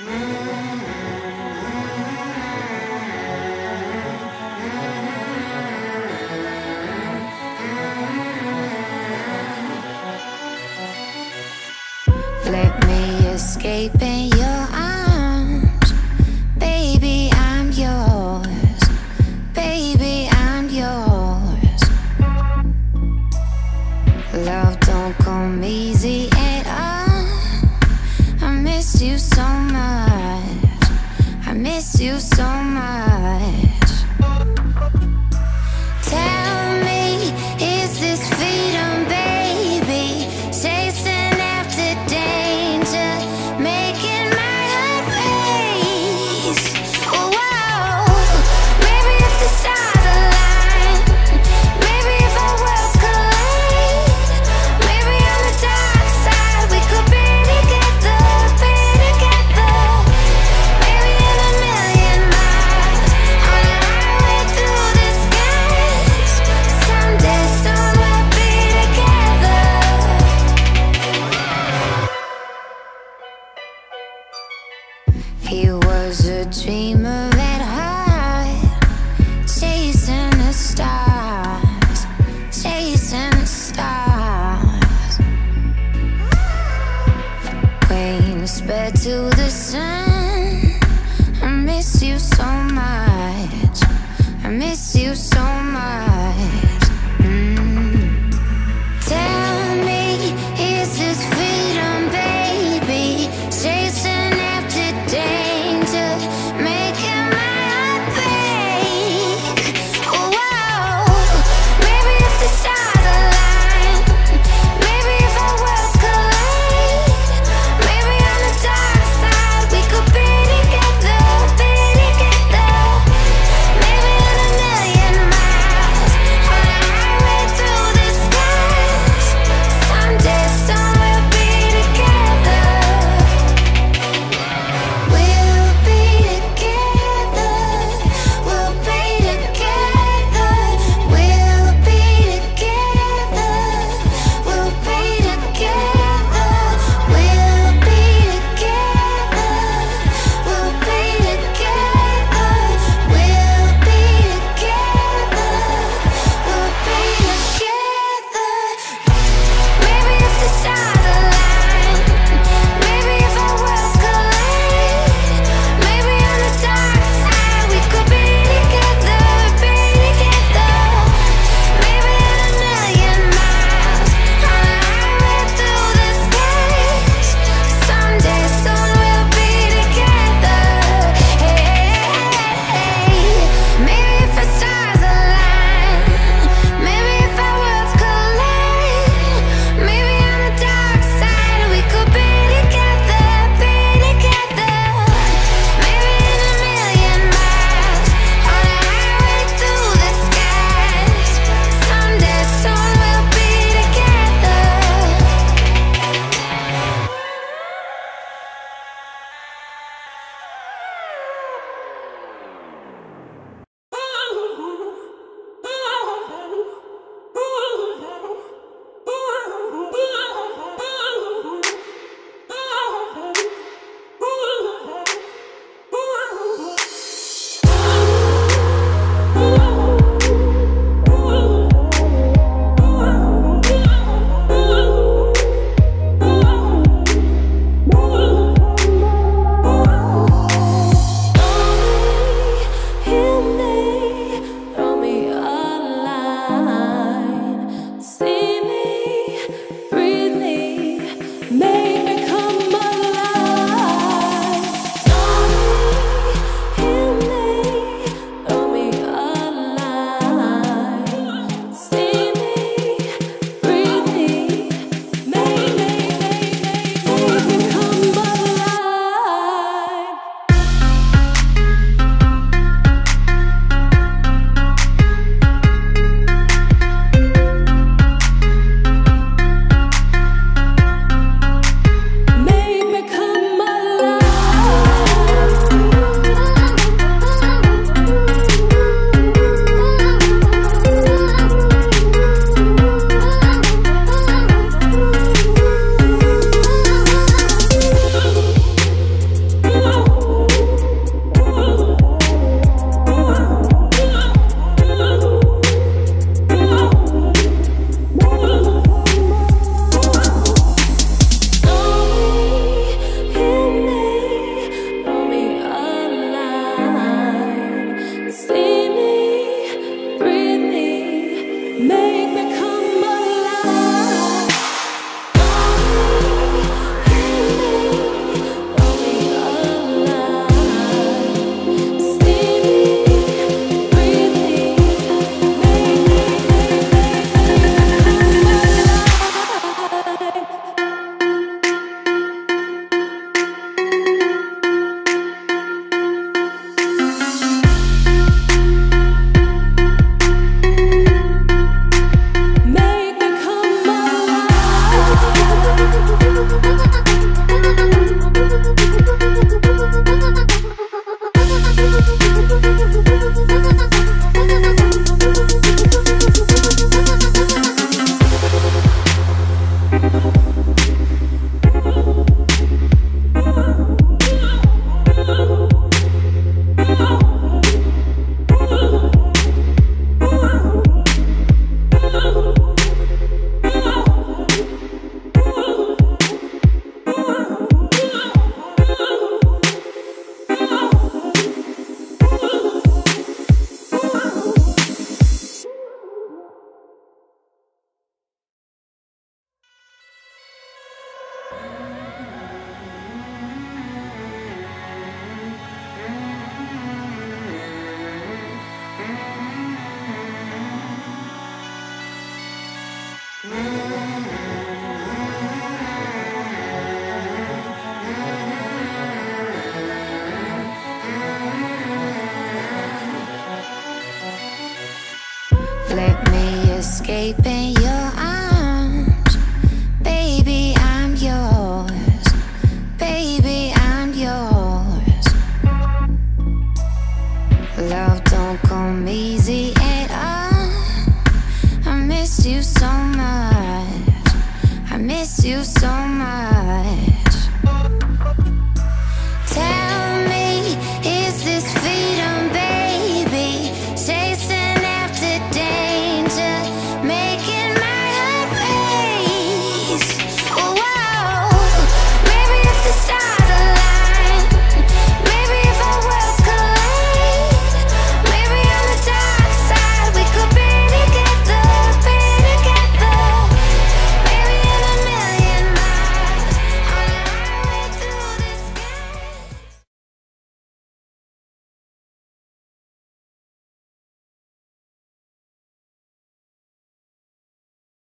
Let me escape and you missed you so much. I missed you so much. a dreamer at heart, chasing the stars, chasing the stars. Wings spread to the sun. I miss you so much. I miss you so much. Let me escape in your arms. Baby, I'm yours. Baby, I'm yours. Love don't come easy at all. I miss you so much. I miss you so much.